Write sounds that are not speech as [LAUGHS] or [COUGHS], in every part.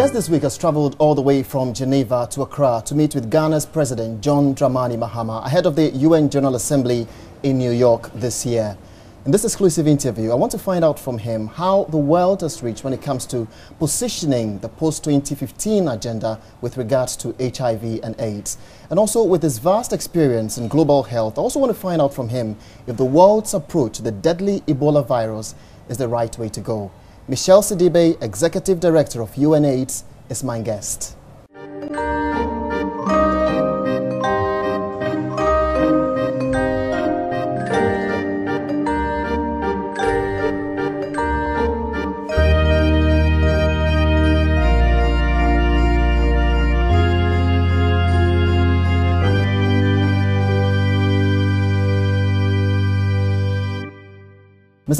Guest this week has traveled all the way from Geneva to Accra to meet with Ghana's President John Dramani Mahama ahead of the UN General Assembly in New York this year. In this exclusive interview, I want to find out from him how the world has reached when it comes to positioning the post-2015 agenda with regards to HIV and AIDS. And also with his vast experience in global health, I also want to find out from him if the world's approach to the deadly Ebola virus is the right way to go. Michel Sidibe, Executive Director of UNAIDS, is my guest.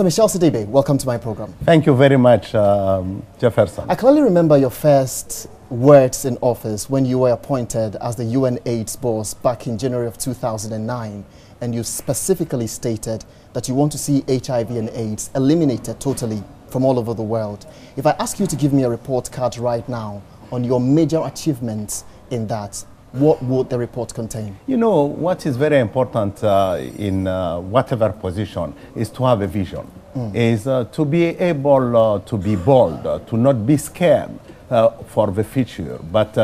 Mr. Michel Sidibe, welcome to my program. Thank you very much, um, Jefferson. I clearly remember your first words in office when you were appointed as the UN AIDS boss back in January of 2009, and you specifically stated that you want to see HIV and AIDS eliminated totally from all over the world. If I ask you to give me a report card right now on your major achievements in that, what would the report contain? You know, what is very important uh, in uh, whatever position is to have a vision, mm. is uh, to be able uh, to be bold, uh, to not be scared uh, for the future, but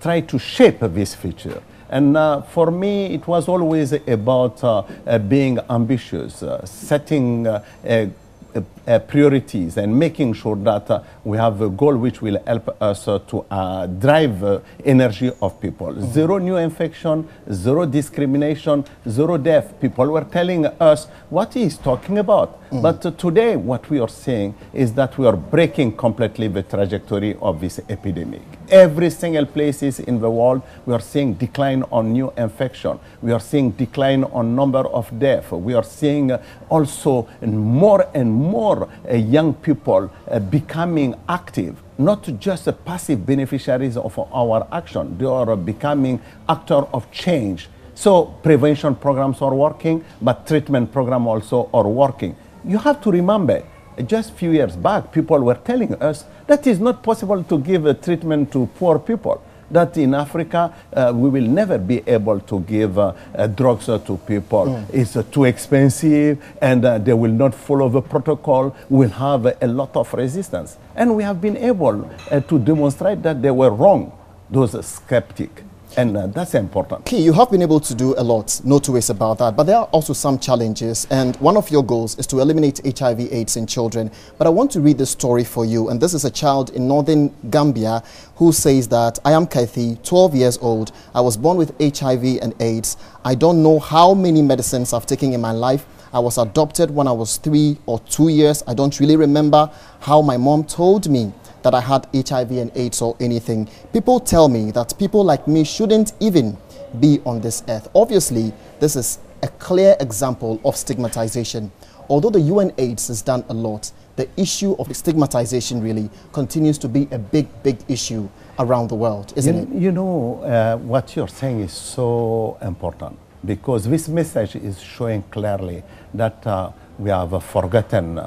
try to shape this future. And for me, it was always about being ambitious, setting a uh, priorities and making sure that uh, we have a goal which will help us uh, to uh, drive uh, energy of people. Mm -hmm. Zero new infection, zero discrimination, zero death. People were telling us what he is talking about. Mm -hmm. But uh, today what we are seeing is that we are breaking completely the trajectory of this epidemic. Every single places in the world, we are seeing decline on new infection. We are seeing decline on number of death. We are seeing also more and more more uh, young people uh, becoming active not just passive beneficiaries of our action. They are becoming actor of change. So prevention programs are working, but treatment programs also are working. You have to remember, just a few years back, people were telling us that it's not possible to give a treatment to poor people that in Africa uh, we will never be able to give uh, uh, drugs to people. Mm. It's uh, too expensive and uh, they will not follow the protocol. We'll have a lot of resistance. And we have been able uh, to demonstrate that they were wrong, those skeptics. And uh, that's important. Key, you have been able to do a lot, no two ways about that. But there are also some challenges. And one of your goals is to eliminate HIV AIDS in children. But I want to read this story for you. And this is a child in northern Gambia who says that I am Kathy, 12 years old. I was born with HIV and AIDS. I don't know how many medicines I've taken in my life. I was adopted when I was three or two years. I don't really remember how my mom told me that I had HIV and AIDS or anything. People tell me that people like me shouldn't even be on this earth. Obviously, this is a clear example of stigmatization. Although the UN AIDS has done a lot, the issue of stigmatization really continues to be a big, big issue around the world, isn't you, it? You know, uh, what you're saying is so important because this message is showing clearly that uh, we have a forgotten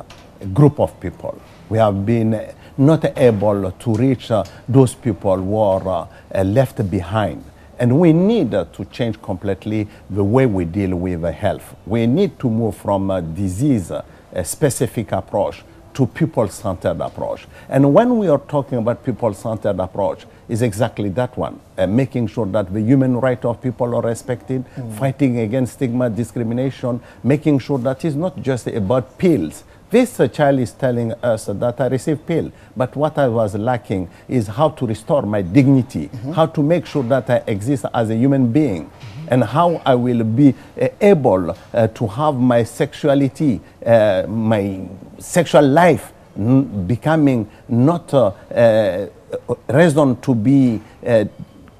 group of people. We have been not able to reach uh, those people who are uh, left behind. And we need uh, to change completely the way we deal with health. We need to move from a disease a specific approach to people-centered approach. And when we are talking about people-centered approach, is exactly that one, uh, making sure that the human right of people are respected, mm. fighting against stigma, discrimination, making sure that it's not just about pills, this uh, child is telling us that I received pill, but what I was lacking is how to restore my dignity, mm -hmm. how to make sure that I exist as a human being, mm -hmm. and how I will be uh, able uh, to have my sexuality, uh, my sexual life becoming not uh, uh, reason to be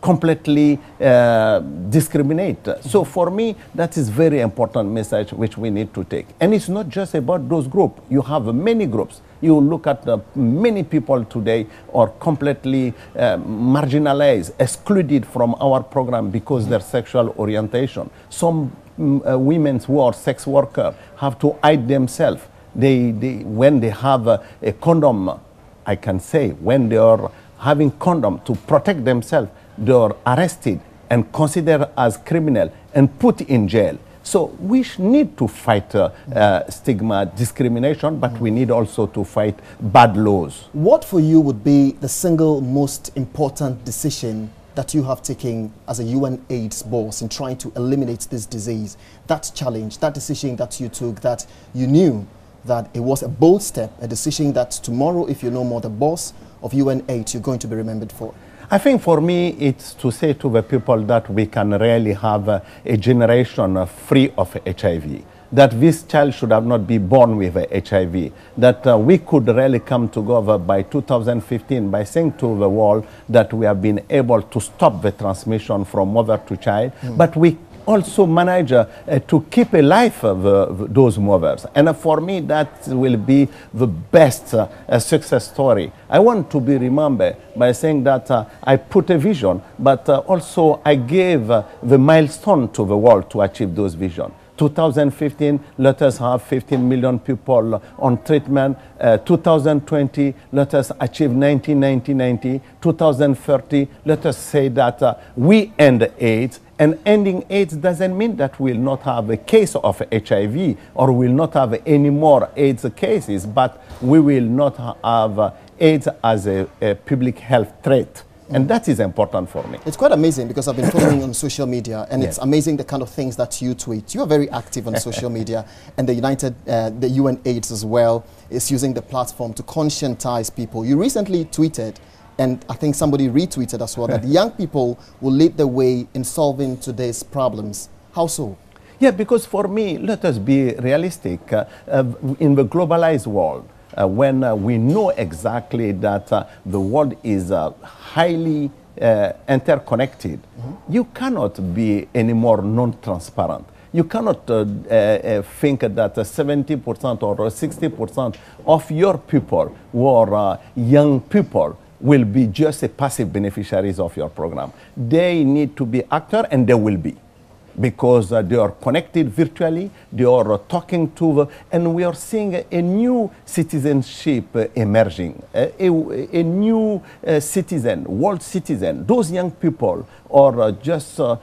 completely uh, discriminate. So for me, that is very important message which we need to take. And it's not just about those groups. You have many groups. You look at many people today are completely uh, marginalized, excluded from our program because their sexual orientation. Some mm, women who are sex workers have to hide themselves. They, they, when they have a, a condom, I can say, when they are having condom to protect themselves, they are arrested and considered as criminal and put in jail. So we need to fight uh, uh, stigma, discrimination, but we need also to fight bad laws. What for you would be the single most important decision that you have taken as a UN AIDS boss in trying to eliminate this disease? That challenge, that decision that you took, that you knew that it was a bold step, a decision that tomorrow, if you're no more the boss of UN AIDS, you're going to be remembered for? I think for me, it's to say to the people that we can really have a, a generation free of HIV that this child should have not been born with HIV, that uh, we could really come together by 2015 by saying to the world that we have been able to stop the transmission from mother to child, mm. but we also manage uh, to keep alive uh, those mothers. And uh, for me, that will be the best success story. I want to be remembered by saying that I put a vision, but also I gave the milestone to the world to achieve those visions. 2015, let us have 15 million people on treatment. Uh, 2020, let us achieve 90, 90, 90. 2030, let us say that uh, we end AIDS. And ending AIDS doesn't mean that we'll not have a case of HIV or we'll not have any more AIDS cases, but we will not have uh, AIDS as a, a public health threat. And that is important for me. It's quite amazing because I've been [COUGHS] following on social media and yes. it's amazing the kind of things that you tweet. You are very active on social media [LAUGHS] and the United, uh, the UN AIDS as well is using the platform to conscientize people. You recently tweeted and I think somebody retweeted as well that young people will lead the way in solving today's problems. How so? Yeah, because for me, let us be realistic. Uh, uh, in the globalized world, uh, when uh, we know exactly that uh, the world is uh, highly uh, interconnected, mm -hmm. you cannot be any more non-transparent. You cannot uh, think that 70% or 60% of your people were young people will be just a passive beneficiaries of your program. They need to be actor and they will be because uh, they are connected virtually, they are uh, talking to, the, and we are seeing a, new citizenship uh, emerging, a, a, new uh, citizen, world citizen. Those young people are uh, just uh,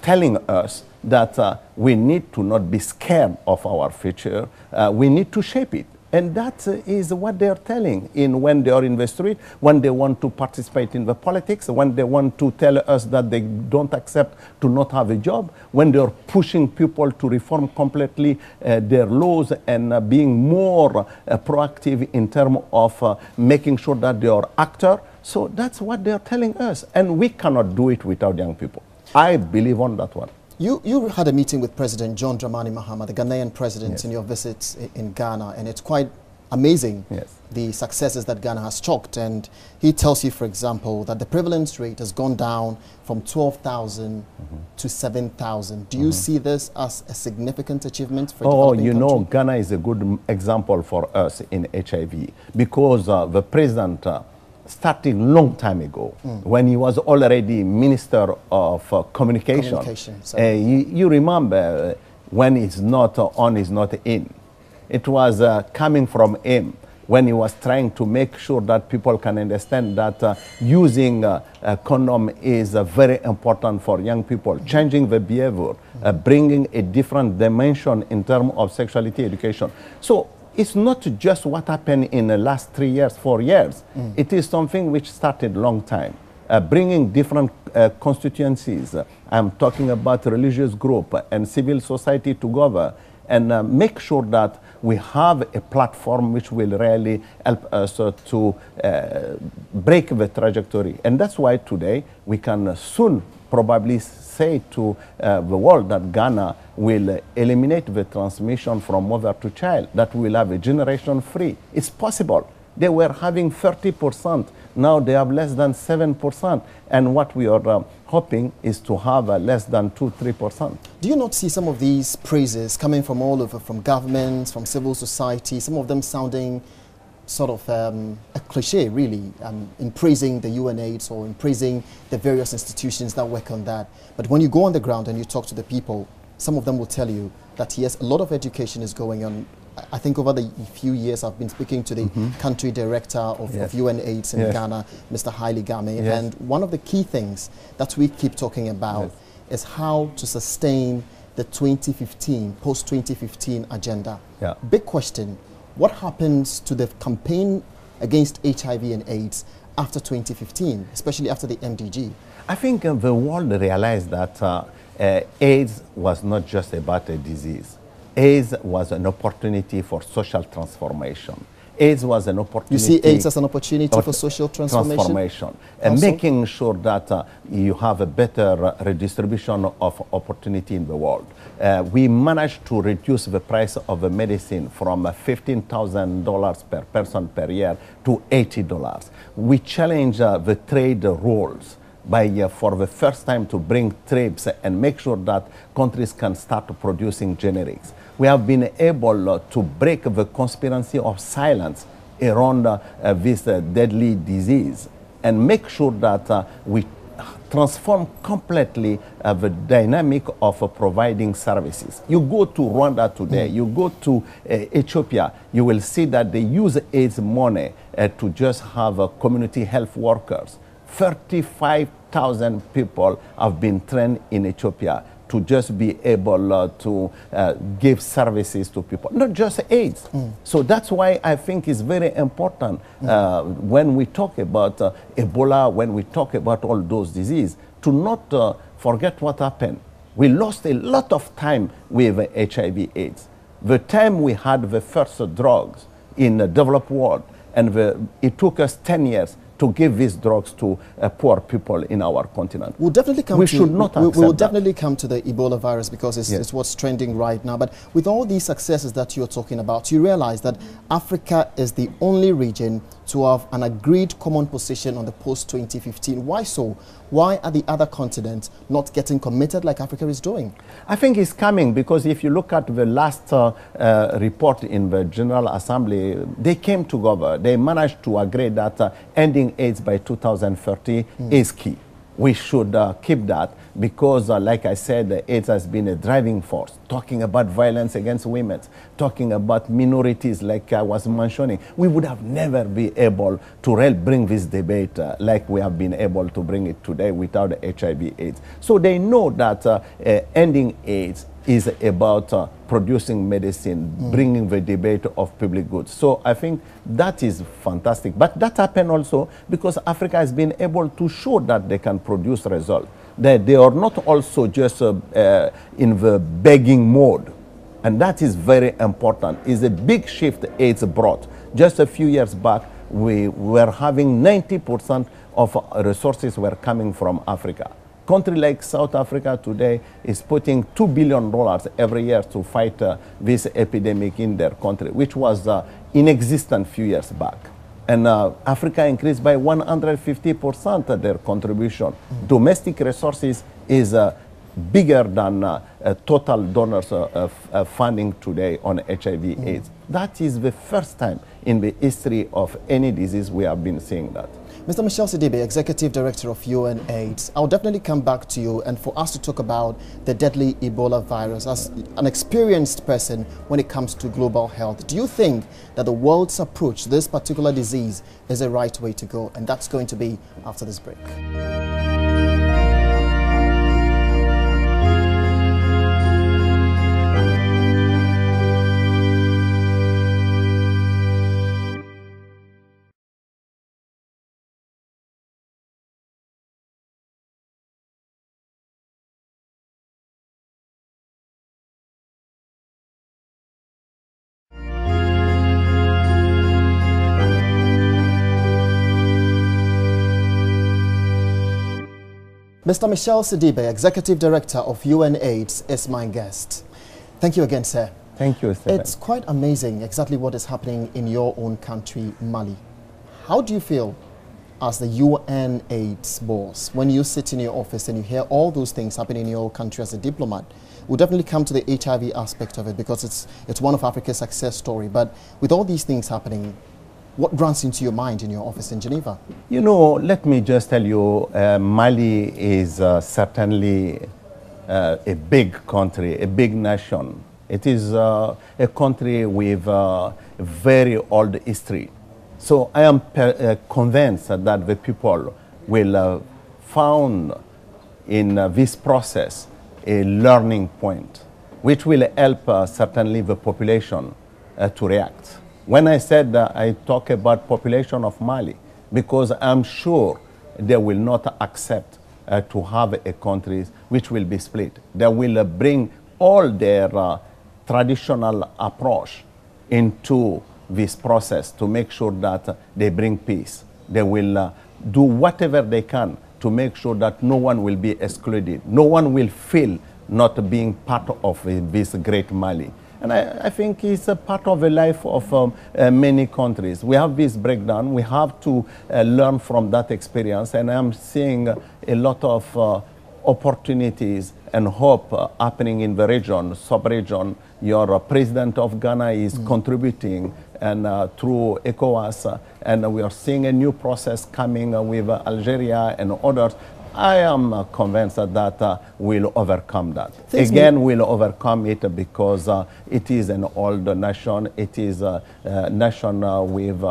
telling us that we need to not be scared of our future, we need to shape it. And that is what they are telling in when they are in the street, when they want to participate in the politics, when they want to tell us that they don't accept to not have a job, when they are pushing people to reform completely uh, their laws and uh, being more uh, proactive in terms of uh, making sure that they are actor. So that's what they are telling us. And we cannot do it without young people. I believe on that one. You, you had a meeting with President John Dramani Mahama, the Ghanaian president, yes. in your visit in Ghana, and it's quite amazing yes. the successes that Ghana has chalked. And he tells you, for example, that the prevalence rate has gone down from 12,000 mm -hmm. to 7,000. Do mm -hmm. you see this as a significant achievement for Oh, you country? know, Ghana is a good example for us in HIV because uh, the president uh, started long time ago mm. when he was already minister of uh, communication. communication uh, you, you, remember uh, when it's not on, is not in. It was uh, coming from him when he was trying to make sure that people can understand that uh, using uh, a condom is uh, very important for young people, changing the behavior, uh, bringing a different dimension in terms of sexuality education. So it's not just what happened in the last three years, four years. Mm. It is something which started long time. Uh, bringing different uh, constituencies. Uh, I'm talking about religious group and civil society together and uh, make sure that we have a platform which will really help us uh, to uh, break the trajectory. And that's why today we can soon probably say to uh, the world that Ghana will eliminate the transmission from mother to child, that we'll have a generation free. It's possible. They were having 30%. Now they have less than 7%. And what we are uh, hoping is to have uh, less than 2 3%. Do you not see some of these praises coming from all over, from governments, from civil society, some of them sounding sort of um, a cliche, really, um, in praising the UNAIDS or in praising the various institutions that work on that. But when you go on the ground and you talk to the people, some of them will tell you that yes, a lot of education is going on I think over the few years I've been speaking to the mm -hmm. country director of, yes. of UNAIDS in yes. Ghana, Mr. Haile Girmay, yes. and one of the key things that we keep talking about is how to sustain the 2015, post 2015 agenda. Yeah. Big question what happens to the campaign against HIV and AIDS after 2015, especially after the MDG? I think uh, the world realized that uh, uh, AIDS was not just about a disease. AIDS was an opportunity for social transformation. AIDS was an opportunity. You see AIDS as an opportunity for social transformation? Transformation. And making sure that uh, you have a better redistribution of opportunity in the world. Uh, we managed to reduce the price of a medicine from uh, $15,000 per person per year to $80. We challenge uh, the trade rules by uh, for the first time to bring TRIPS and make sure that countries can start producing generics. We have been able uh, to break the conspiracy of silence around uh, this uh, deadly disease and make sure that we transform completely uh, the dynamic of uh, providing services. You go to Rwanda today, you go to uh, Ethiopia, you will see that they use AIDS money to just have community health workers. 35,000 people have been trained in Ethiopia to just be able uh, to uh, give services to people, not just AIDS. Mm. So that's why I think it's very important mm. uh, when we talk about uh, Ebola, when we talk about all those diseases, to not uh, forget what happened. We lost a lot of time with HIV AIDS. The time we had the first drugs in the developed world, and the, it took us 10 years to give these drugs to uh, poor people in our continent. We'll definitely come we to, should not we, we will definitely come to the Ebola virus because it's, yes. it's, what's trending right now. But with all these successes that you're talking about, you realize that Africa is the only region to have an agreed common position on the post-2015. Why so? Why are the other continents not getting committed like Africa is doing? I think it's coming because if you look at the last uh, uh, report in the General Assembly, they came together. They managed to agree that uh, ending AIDS by 2030 mm. is key we should uh, keep that because, uh, like I said, AIDS has been a driving force. Talking about violence against women, talking about minorities, like I was mentioning, we would have never been able to bring this debate uh, like we have been able to bring it today without HIV/AIDS. So they know that uh, uh, ending AIDS is about uh, producing medicine, mm. bringing the debate of public goods. So I think that is fantastic. But that happened also because Africa has been able to show that they can produce results. That they are not also just uh, uh, in the begging mode. And that is very important. It's a big shift AIDS brought. Just a few years back, we were having 90% of resources were coming from Africa country like South Africa today is putting $2 billion every year to fight uh, this epidemic in their country, which was uh, inexistent few years back. And uh, Africa increased by 150% their contribution. Mm -hmm. Domestic resources is uh, bigger than uh, total donors uh, funding today on HIV mm -hmm. AIDS. That is the first time in the history of any disease we have been seeing that. Mr. Michel Sidibe, Executive Director of UNAIDS, I'll definitely come back to you and for us to talk about the deadly Ebola virus as an experienced person when it comes to global health. Do you think that the world's approach to this particular disease is the right way to go? And that's going to be after this break. Mr. Michel Sidibe, Executive Director of UNAIDS, is my guest. Thank you again, sir. Thank you, Stephen. It's quite amazing exactly what is happening in your own country, Mali. How do you feel as the UNAIDS boss when you sit in your office and you hear all those things happening in your country as a diplomat? We'll definitely come to the HIV aspect of it because it's, it's one of Africa's success story. But with all these things happening, what runs into your mind in your office in Geneva? You know, let me just tell you, uh, Mali is uh, certainly uh, a big country, a big nation, It is uh, a country with uh, very old history. So I am uh, convinced that the people will found in this process a learning point, which will help certainly the population to react. When I said that, I talk about population of Mali, because I'm sure they will not accept uh, to have a country which will be split. They will uh, bring all their uh, traditional approach into this process to make sure that they bring peace. They will do whatever they can to make sure that no one will be excluded. No one will feel not being part of this great Mali. And I, I, think it's a part of the life of um, uh, many countries. We have this breakdown. We have to uh, learn from that experience. And I'm seeing a lot of uh, opportunities and hope uh, happening in the region, sub-region. Your uh, president of Ghana is mm. contributing and uh, through ECOWAS, and we are seeing a new process coming with Algeria and others I am uh, convinced that that uh, will overcome that. Again, we'll overcome it because uh, it is an old nation. It is a, a nation with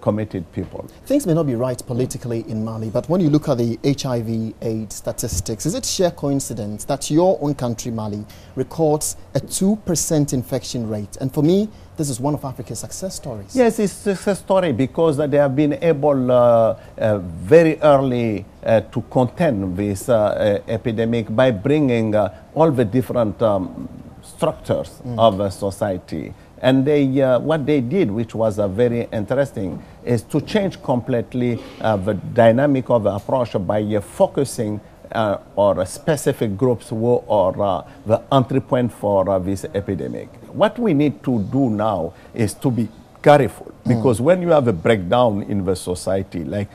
committed people. Things may not be right politically in Mali, but when you look at the HIV AIDS statistics, is it sheer coincidence that your own country, Mali, records a 2% infection rate? And for me, this is one of Africa's success stories. Yes, it's a success story because they have been able uh, uh, very early uh, to contend this uh, uh, epidemic by bringing uh, all the different um, structures mm. of society. And they, what they did, which was very interesting, is to change completely the dynamic of the approach by focusing uh, or specific groups who are uh, the entry point for uh, this epidemic. What we need to do now is to be careful because mm. when you have a breakdown in the society, like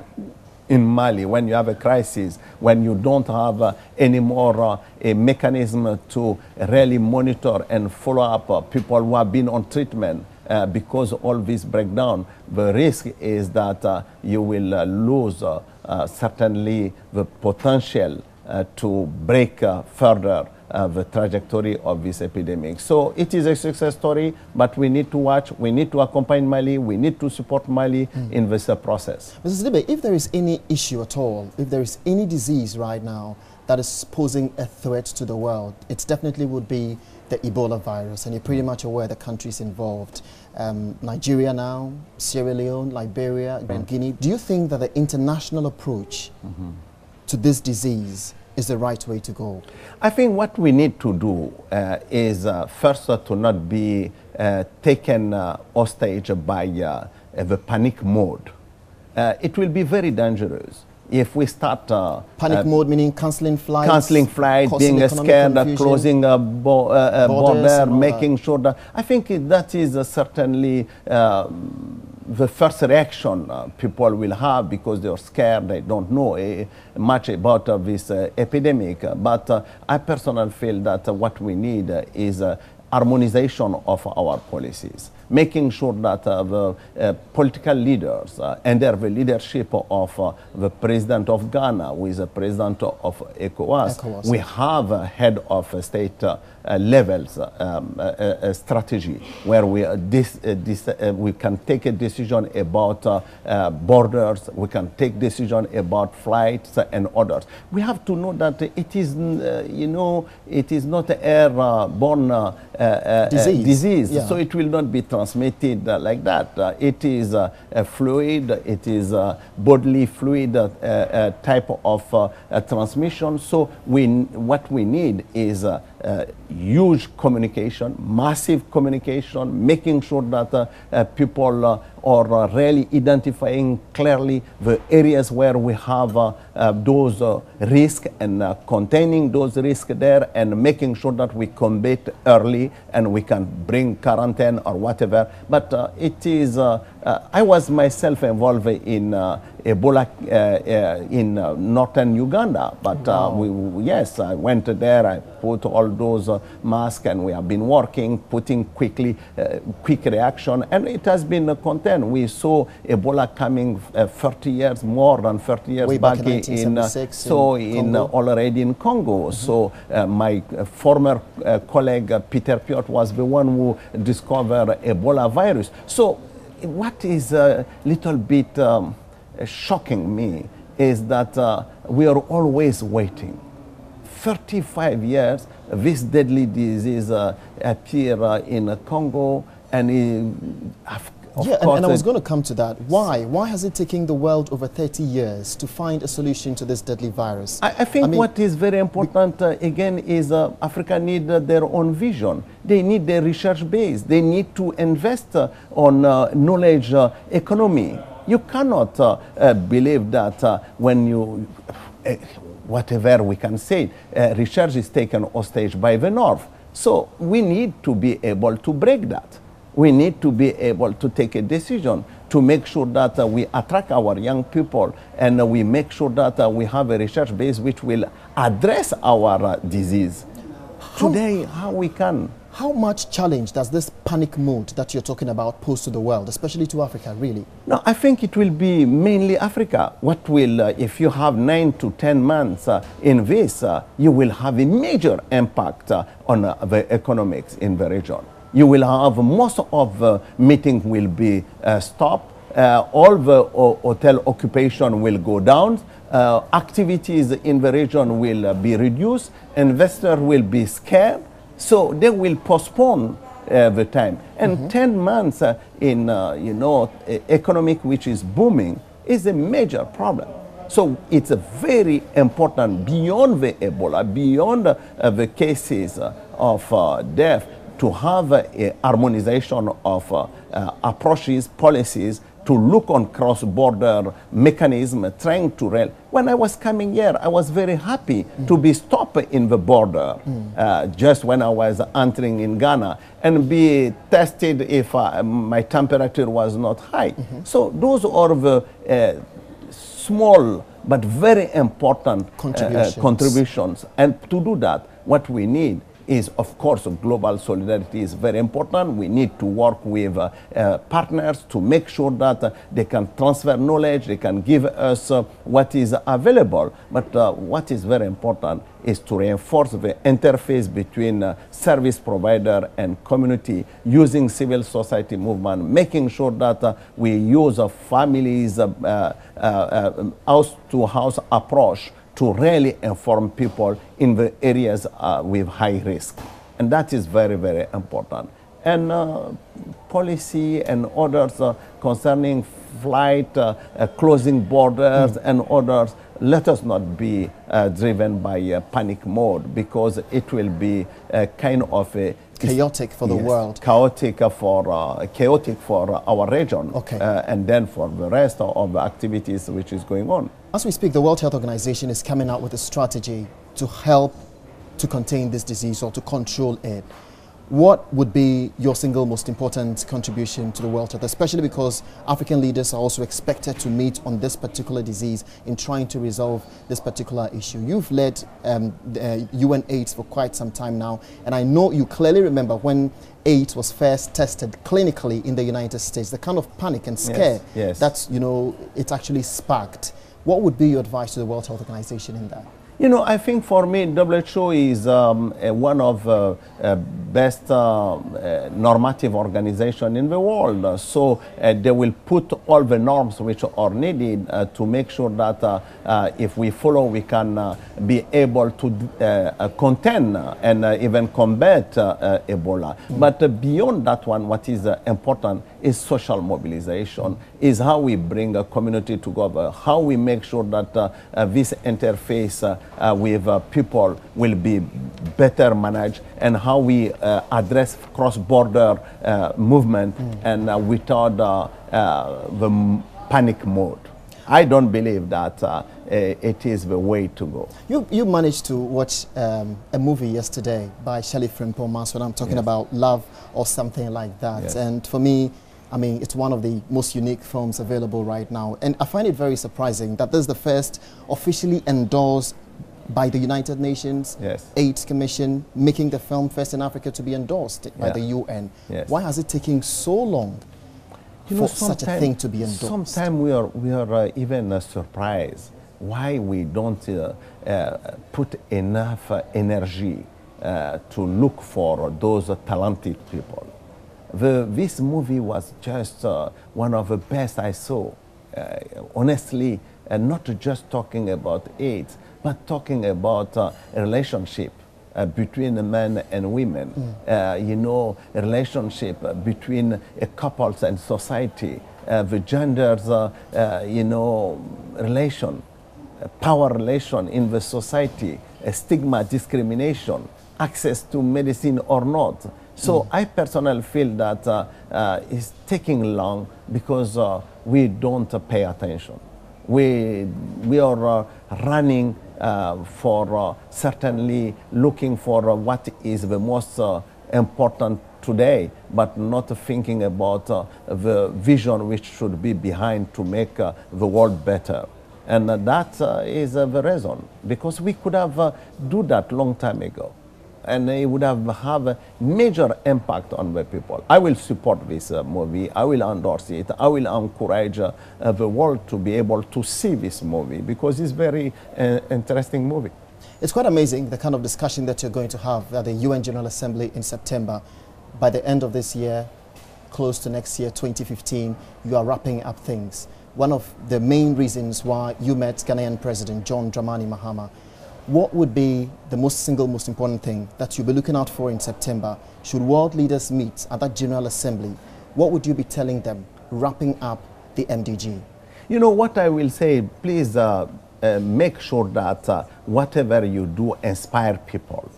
in Mali, when you have a crisis, when you don't have uh, any more uh, a mechanism to really monitor and follow up uh, people who have been on treatment, uh, because all this breakdown, the risk is that uh, you will uh, lose certainly the potential to break further uh, the trajectory of this epidemic. So it is a success story, but we need to watch, we need to accompany Mali, we need to support Mali mm. in this uh, process. Mrs. Libe, if there is any issue at all, if there is any disease right now that is posing a threat to the world, it definitely would be the Ebola virus, and you're pretty much aware the countries involved. Um, Nigeria now, Sierra Leone, Liberia, mm. and Guinea. Do you think that the international approach mm -hmm. to this disease is the right way to go? I think what we need to do uh, is uh, first uh, to not be uh, taken uh, hostage by uh, the panic mode. it will be very dangerous if we start panic mode meaning canceling flights, canceling flights, being scared, closing a bo border, making that. sure that I think that is certainly the first reaction uh, people will have because they are scared, they don't know uh, much about uh, this uh, epidemic. But uh, I personally feel that uh, what we need is harmonization of our policies making sure that uh, the uh, political leaders uh, under the leadership of uh, the president of Ghana, who is the president of ECOWAS, ECOWAS. we have a head of state uh, Uh, levels uh, um, a, a, strategy where we, this, this, we can take a decision about borders, we can take decision about flights and others. We have to know that it is, you know, it is not airborne disease, disease yeah. so it will not be transmitted uh, like that. Uh, it is uh, a fluid, it is a bodily fluid type of transmission. So we, what we need is huge communication, massive communication, making sure that uh, uh, people uh, are really identifying clearly the areas where we have those risks and containing those risks there and making sure that we combat early and we can bring quarantine or whatever. But it is uh, I was myself involved in uh, Ebola uh, uh, in uh, northern Uganda. But Wow. we, yes, I went there. I put all those uh, masks, and we have been working, putting quickly, uh, quick reaction, and it has been uh, contained. We saw Ebola coming uh, 30 years more than 30 years Way back in uh, 1976 so in in uh, Congo. already in Congo. So uh, my uh, former uh, colleague uh, Peter Piot was the one who discovered Ebola virus. So what is a little bit um, shocking me is that uh, we are always waiting. 35 years, this deadly disease uh, appear uh, in uh, Congo and in, of, of yeah, and, and I was going to come to that. Why? Why has it taken the world over 30 years to find a solution to this deadly virus? I, I think mean- what is very important uh, again is uh, Africa need uh, their own vision. They need their research base. They need to invest uh, on uh, knowledge uh, economy. You cannot believe that uh, when you, uh, whatever we can say, uh, research is taken hostage by the North. So we need to be able to break that we need to be able to take a decision to make sure that uh, we attract our young people and uh, we make sure that uh, we have a research base which will address our uh, disease. Today, how we can? How much challenge does this panic mode that you're talking about pose to the world, especially to Africa, really? No, I think it will be mainly Africa. What will, uh, if you have nine to ten months uh, in this, uh, you will have a major impact uh, on uh, the economics in the region. You will have most of the meeting will be uh, stopped. Uh, all the uh, hotel occupation will go down. Uh, activities in the region will be reduced. Investors will be scared. So they will postpone uh, the time. And 10 months uh, in, uh, you know, economic which is booming is a major problem. So it's a very important beyond the Ebola, beyond uh, the cases uh, of uh, death, to have a harmonization of uh, uh, approaches, policies to look on cross-border mechanism, trying to rail. When I was coming here, I was very happy to be stopped in the border uh, just when I was entering in Ghana and be tested if uh, my temperature was not high. So those are the uh, small but very important uh, Contributions. contributions. And to do that, what we need is, of course, global solidarity is very important. We need to work with uh, uh, partners to make sure that uh, they can transfer knowledge, they can give us uh, what is available. But uh, what is very important is to reinforce the interface between uh, service provider and community using civil society movement, making sure that we use a families house to house approach to really inform people in the areas uh, with high risk. And that is very, very important. And uh, policy and orders uh, concerning flight, uh, uh, closing borders, and orders, let us not be uh, driven by panic mode because it will be a kind of a Chaotic for the Yes, world. chaotic for uh, chaotic for our region, Okay. uh, and then for the rest of the activities which is going on. As we speak, the World Health Organization is coming out with a strategy to help to contain this disease or to control it. What would be your single most important contribution to the World Health, especially because African leaders are also expected to meet on this particular disease in trying to resolve this particular issue? You've led um, the, uh, UN AIDS for quite some time now, and I know you clearly remember when AIDS was first tested clinically in the United States, the kind of panic and scare yes. that's you know it actually sparked. What would be your advice to the World Health Organization in that? You know, I think for me, WHO is um, uh, one of uh, uh, best uh, uh, normative organization in the world. So uh, they will put all the norms which are needed uh, to make sure that if we follow, we can uh, be able to contain and uh, even combat Ebola. But uh, beyond that one, what is uh, important is social mobilization, is how we bring a community together, how we make sure that uh, uh, this interface uh, uh, with uh, people will be better managed, and how we uh, address cross-border uh, movement and uh, without uh, uh, the panic mode. I don't believe that uh, eh, it is the way to go. You, you managed to watch um, a movie yesterday by Shirley Frimpong Mansfield. I'm talking Yes. about love or something like that. Yes. And for me, I mean, it's one of the most unique films available right now. And I find it very surprising that this is the first officially endorsed by the United Nations Yes. AIDS Commission, making the film first in Africa to be endorsed by Yeah. the UN. Yes. Why has it taken so long for such a thing to be endorsed? Sometimes we are, we are uh, even uh, surprised why we don't uh, uh, put enough uh, energy uh, to look for those talented people. The, this movie was just uh, one of the best I saw. Uh, honestly, uh, not just talking about AIDS, but talking about uh, a relationship uh, between men and women. Uh, you know, a relationship between couples and society. Uh, the genders, uh, uh, you know, relation, uh, power relation in the society, stigma, discrimination, access to medicine or not. So I personally feel that uh, uh, it's taking long because uh, we don't pay attention. We, we are uh, running uh, for uh, certainly looking for what is the most important today, but not thinking about the vision which should be behind to make the world better. And that uh, is uh, the reason, because we could have uh, do that long time ago and it would have have a major impact on the people. I will support this uh, movie. I will endorse it. I will encourage uh, the world to be able to see this movie because it's very uh, interesting movie. It's quite amazing the kind of discussion that you're going to have at the UN General Assembly in September. By the end of this year, close to next year, 2015, you are wrapping up things. One of the main reasons why you met Ghanaian President John Dramani Mahama. What would be the most single most important thing that you'll be looking out for in September? Should world leaders meet at that General Assembly, what would you be telling them wrapping up the MDG? You know what I will say, please uh, uh, make sure that uh, whatever you do inspire people.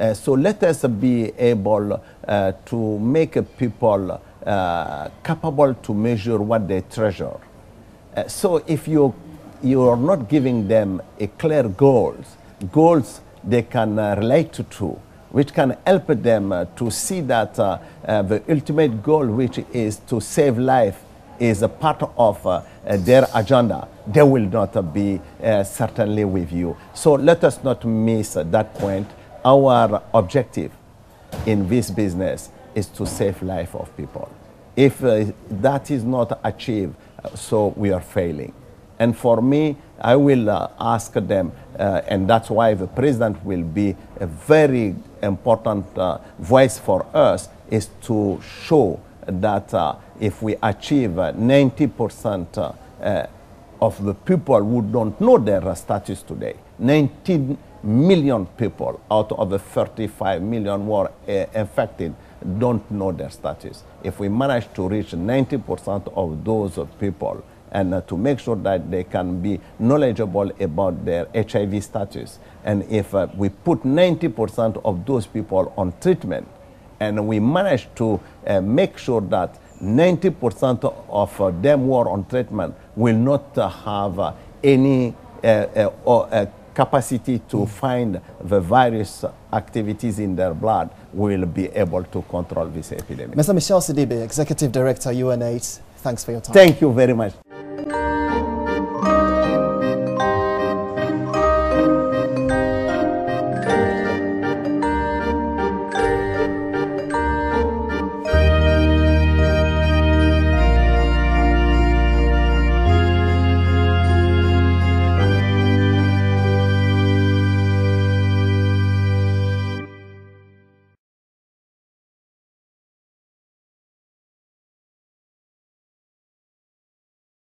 Uh, so let us be able uh, to make people uh, capable to measure what they treasure. Uh, so if you, you are not giving them a clear goals, goals they can uh, relate to, which can help them uh, to see that uh, uh, the ultimate goal, which is to save life, is a part of uh, their agenda, they will not uh, be certainly with you. So let us not miss that point. Our objective in this business is to save life of people. If that is not achieved, so we are failing. And for me, I will uh, ask them, uh, and that's why the president will be a very important uh, voice for us, is to show that uh, if we achieve uh, 90% uh, uh, of the people who don't know their status today, 19 million people out of the 35 million who are infected don't know their status. If we manage to reach 90% of those people and uh, to make sure that they can be knowledgeable about their HIV status, and if uh, we put 90% of those people on treatment, and we manage to uh, make sure that 90% of them who are on treatment will not have any uh, uh, uh, capacity to find the virus activities in their blood, will be able to control this epidemic. Mr. Michel Sidibe, Executive Director, UNAIDS, thanks for your time. Thank you very much.